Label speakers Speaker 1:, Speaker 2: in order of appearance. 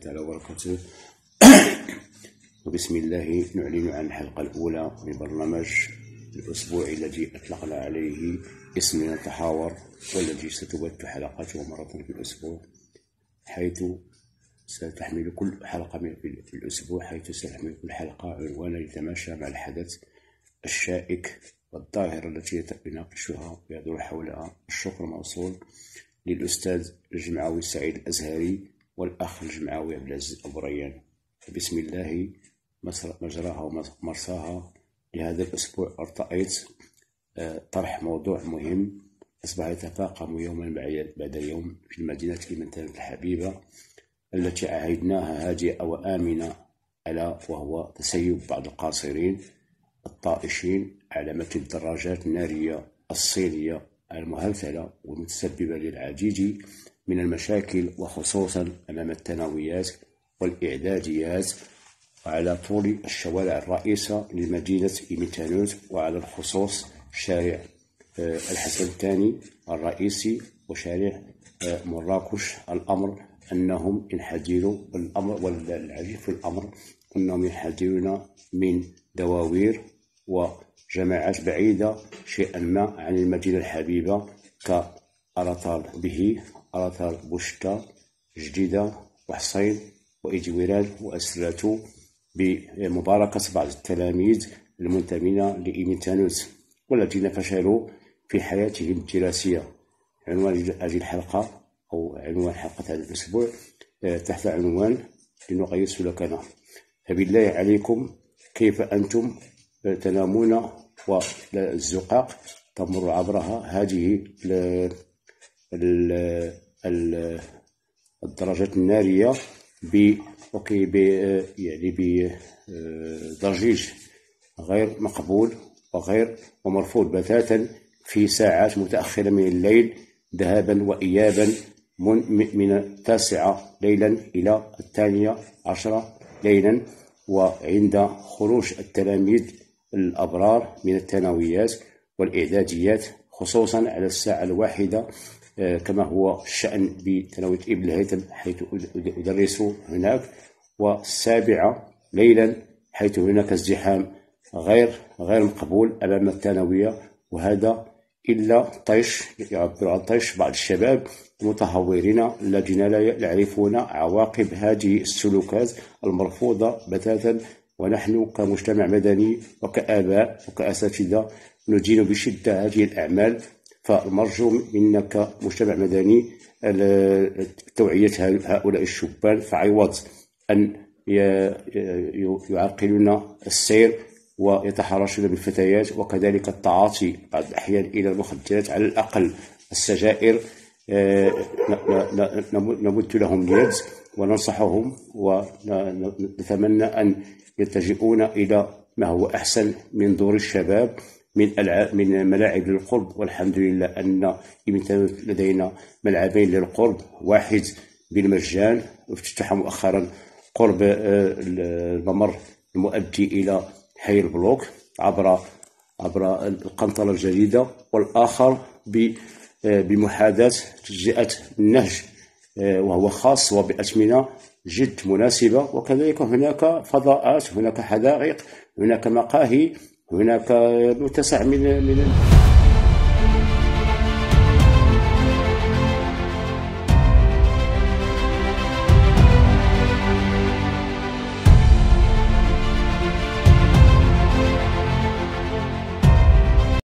Speaker 1: تعالى وبركاته. وبسم الله نعلن عن الحلقة الأولى من برنامج الأسبوعي الذي أطلقنا عليه اسم نتحاور والذي ستبث حلقاته مرة في الأسبوع حيث ستحمل كل حلقة في الأسبوع حيث ستحمل كل حلقة عنوانا يتماشى مع الحدث الشائك والظاهرة التي يناقشها ويدور حولها. الشكر موصول للأستاذ الجمعوي سعيد الأزهري والأخ الجمعوي عبد العزيز أبو ريان بسم الله مجراها ومرساها لهذا الأسبوع. أرتأيت آه، طرح موضوع مهم. أصبح يتفاقم يوما بعد يوم في المدينة المنتنة الحبيبة التي عهدناها هادئة وآمنة ألا وهو تسيب بعض القاصرين الطائشين على متن الدراجات النارية الصينية المهلثلة والمتسببة للعديد من المشاكل وخصوصا أمام الثانويات والإعداديات وعلى طول الشوارع الرئيسة لمدينة إيميتانوت وعلى الخصوص شارع آه، الحسن الثاني الرئيسي وشارع آه، مراكش. الأمر أنهم ينحدروا الأمر والعجيب في الأمر أنهم ينحدرون من دواوير وجماعات بعيدة شيئا ما عن المدينة الحبيبة كأرطال به أرطال بوشتا جديدة وحصين وإجويران وأسلاتو بمباركة بعض التلاميذ المنتمين لإيميتانوس والذين فشلوا في حياتهم الدراسية عنوان هذه الحلقة أو عنوان حلقة هذا الأسبوع آه، تحت عنوان لنقيس سلوكنا فبالله عليكم كيف أنتم تنامون والزقاق تمر عبرها هذه الدرجات النارية ب ب يعني بضجيج غير مقبول وغير ومرفوض بتاتا في ساعات متأخرة من الليل ذهابا وإيابا من التاسعة ليلا إلى الثانية عشرة ليلا وعند خروج التلاميذ الأبرار من الثانويات والإعداديات خصوصا على الساعة الواحدة كما هو الشأن بثانوية ابن الهيثم حيث أدرس هناك والسابعة ليلا حيث هناك ازدحام غير غير مقبول أمام الثانوية وهذا إلا طيش يعبر عن طيش بعض الشباب المتهورين الذين لا يعرفون عواقب هذه السلوكات المرفوضة بتاتا ونحن كمجتمع مدني وكآباء وكأساتذة ندين بشدة هذه الأعمال فالمرجو منا كمجتمع مدني توعية هؤلاء الشبان فعوض أن يعقلون السير ويتحرشون بالفتيات وكذلك التعاطي بعض الأحيان إلى المخدرات على الأقل السجائر. آه، نمد لهم اليد وننصحهم ونتمنى أن يتجهون إلى ما هو أحسن من دور الشباب. من من ملاعب للقرب. والحمد لله أن لدينا ملعبين للقرب. واحد بالمجان افتتح مؤخرا قرب آه، الممر المؤدي إلى حي البلوك عبر عبر القنطرة الجديدة. والآخر آه، بمحاذاة تجزئة النهج آه، وهو خاص وبأثمنة جد مناسبة. وكذلك هناك فضاءات هناك حدائق هناك مقاهي هناك متسع من من